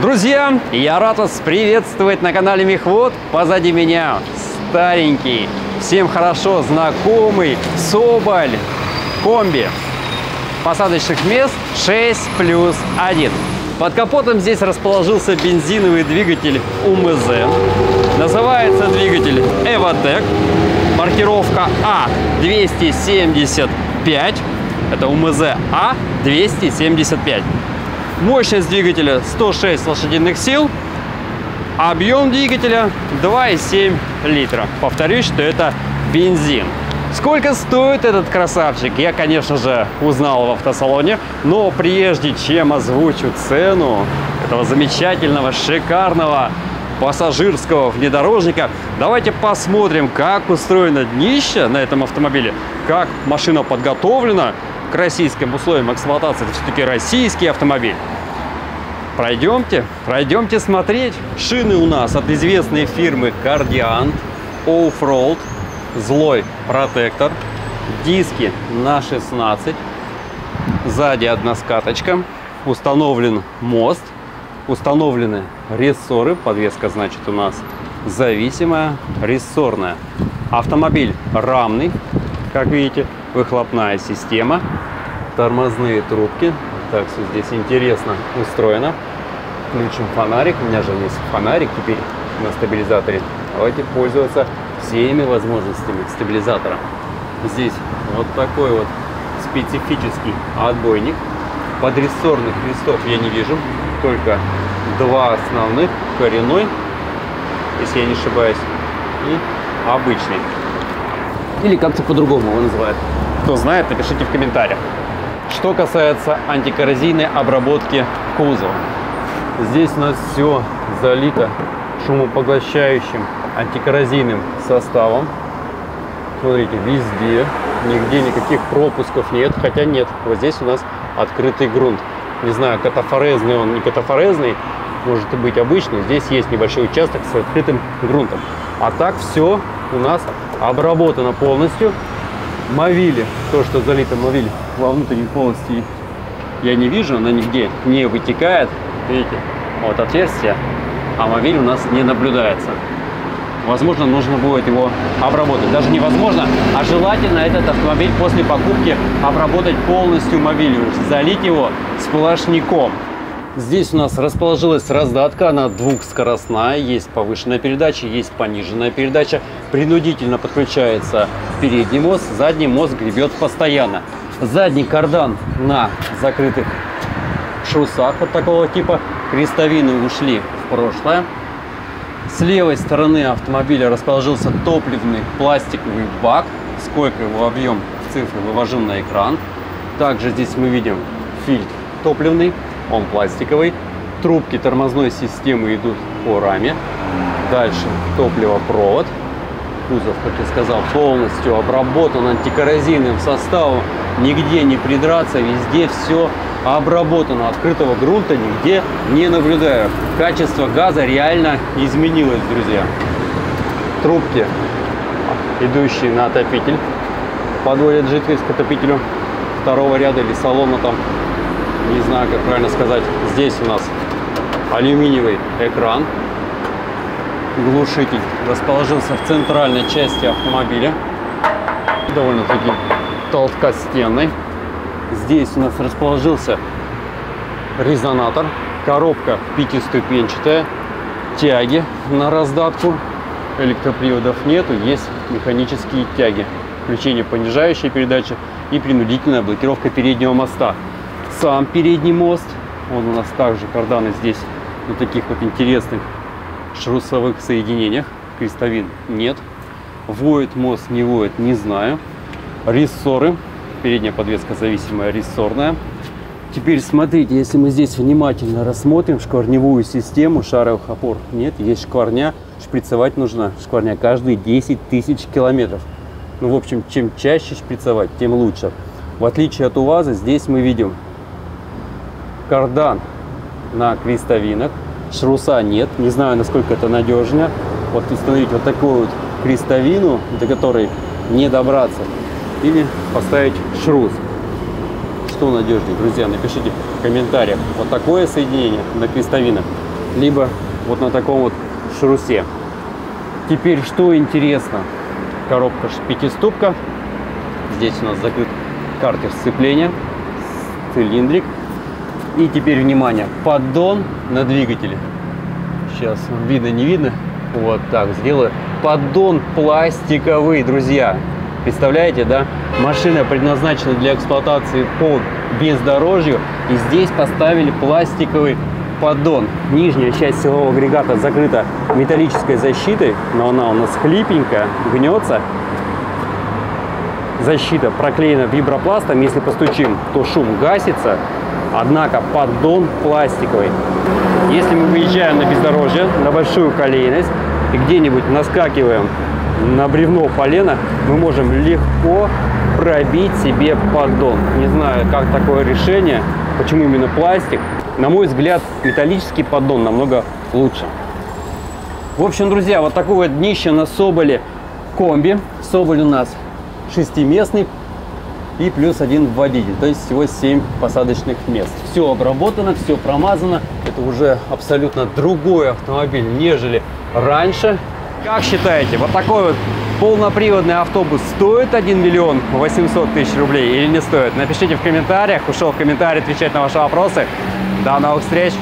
Друзья, я рад вас приветствовать на канале Мехвод. Позади меня старенький, всем хорошо знакомый Соболь комби. Посадочных мест 6 плюс 1. Под капотом здесь расположился бензиновый двигатель УМЗ. Называется двигатель Evotec. Маркировка А275. Это УМЗ А275. Мощность двигателя 106 лошадиных сил. Объем двигателя 2,7 литра. Повторюсь, что это бензин. Сколько стоит этот красавчик, я, конечно же, узнал в автосалоне. Но прежде чем озвучу цену этого замечательного, шикарного пассажирского внедорожника, давайте посмотрим, как устроено днище на этом автомобиле, как машина подготовлена к российским условиям эксплуатации. Это все-таки российский автомобиль. Пройдемте, пройдемте смотреть. Шины у нас от известной фирмы Cardiant Offroad, злой протектор, диски на 16, сзади одна скаточка, установлен мост, установлены рессоры, подвеска значит у нас зависимая, рессорная. Автомобиль рамный, как видите, выхлопная система, тормозные трубки, так все здесь интересно устроено. Включим фонарик. У меня же есть фонарик теперь на стабилизаторе. Давайте пользоваться всеми возможностями стабилизатора. Здесь вот такой вот специфический отбойник. Подрессорных листов я не вижу. Только два основных. Коренной, если я не ошибаюсь, и обычный. Или как-то по-другому его называют. Кто знает, напишите в комментариях. Что касается антикоррозийной обработки кузова. Здесь у нас все залито шумопоглощающим антикоррозийным составом. Смотрите, везде, нигде никаких пропусков нет. Хотя нет, вот здесь у нас открытый грунт. Не знаю, катафорезный он, не катафорезный, может быть обычный. Здесь есть небольшой участок с открытым грунтом. А так все у нас обработано полностью мовили, то, что залито мовиль во внутренней полости, я не вижу, она нигде не вытекает. Видите, вот отверстие, а мовиль у нас не наблюдается. Возможно, нужно будет его обработать. Даже невозможно, а желательно этот автомобиль после покупки обработать полностью мовилью, залить его сплошняком. Здесь у нас расположилась раздатка, она двухскоростная, есть повышенная передача, есть пониженная передача. Принудительно подключается передний мост, задний мост гребет постоянно. Задний кардан на закрытых шрусах вот такого типа. Крестовины ушли в прошлое. С левой стороны автомобиля расположился топливный пластиковый бак. Сколько его объем цифры вывожу на экран. Также здесь мы видим фильтр топливный он пластиковый. Трубки тормозной системы идут по раме. Дальше топливопровод. Кузов, как я сказал, полностью обработан антикоррозийным составом. Нигде не придраться, везде все обработано. Открытого грунта нигде не наблюдаю. Качество газа реально изменилось, друзья. Трубки, идущие на отопитель, подводят жидкость к отопителю второго ряда или салона там не знаю, как правильно сказать. Здесь у нас алюминиевый экран. Глушитель расположился в центральной части автомобиля. Довольно-таки толстостенный. Здесь у нас расположился резонатор. Коробка пятиступенчатая. Тяги на раздатку. Электроприводов нету, есть механические тяги. Включение понижающей передачи и принудительная блокировка переднего моста сам передний мост. Он у нас также карданы здесь на таких вот интересных шрусовых соединениях. Крестовин нет. Воет мост, не воет, не знаю. Рессоры. Передняя подвеска зависимая, рессорная. Теперь смотрите, если мы здесь внимательно рассмотрим шкварневую систему, шаровых опор нет, есть шкварня, шприцевать нужно шкварня каждые 10 тысяч километров. Ну, в общем, чем чаще шприцевать, тем лучше. В отличие от УАЗа, здесь мы видим кардан на крестовинах. Шруса нет. Не знаю, насколько это надежно. Вот установить вот такую вот крестовину, до которой не добраться. Или поставить шрус. Что надежнее, друзья, напишите в комментариях. Вот такое соединение на крестовинах либо вот на таком вот шрусе. Теперь, что интересно, коробка пятиступка. Здесь у нас закрыт картер сцепления, цилиндрик. И теперь, внимание, поддон на двигателе. Сейчас видно, не видно. Вот так сделаю. Поддон пластиковый, друзья. Представляете, да? Машина предназначена для эксплуатации по бездорожью. И здесь поставили пластиковый поддон. Нижняя часть силового агрегата закрыта металлической защитой, но она у нас хлипенькая, гнется. Защита проклеена вибропластом. Если постучим, то шум гасится. Однако поддон пластиковый. Если мы выезжаем на бездорожье, на большую колейность, и где-нибудь наскакиваем на бревно полено, мы можем легко пробить себе поддон. Не знаю, как такое решение, почему именно пластик. На мой взгляд, металлический поддон намного лучше. В общем, друзья, вот такое вот днище на Соболе комби. Соболь у нас шестиместный и плюс один водитель, то есть всего 7 посадочных мест. Все обработано, все промазано. Это уже абсолютно другой автомобиль, нежели раньше. Как считаете, вот такой вот полноприводный автобус стоит 1 миллион 800 тысяч рублей или не стоит? Напишите в комментариях. Ушел в комментарии отвечать на ваши вопросы. До новых встреч!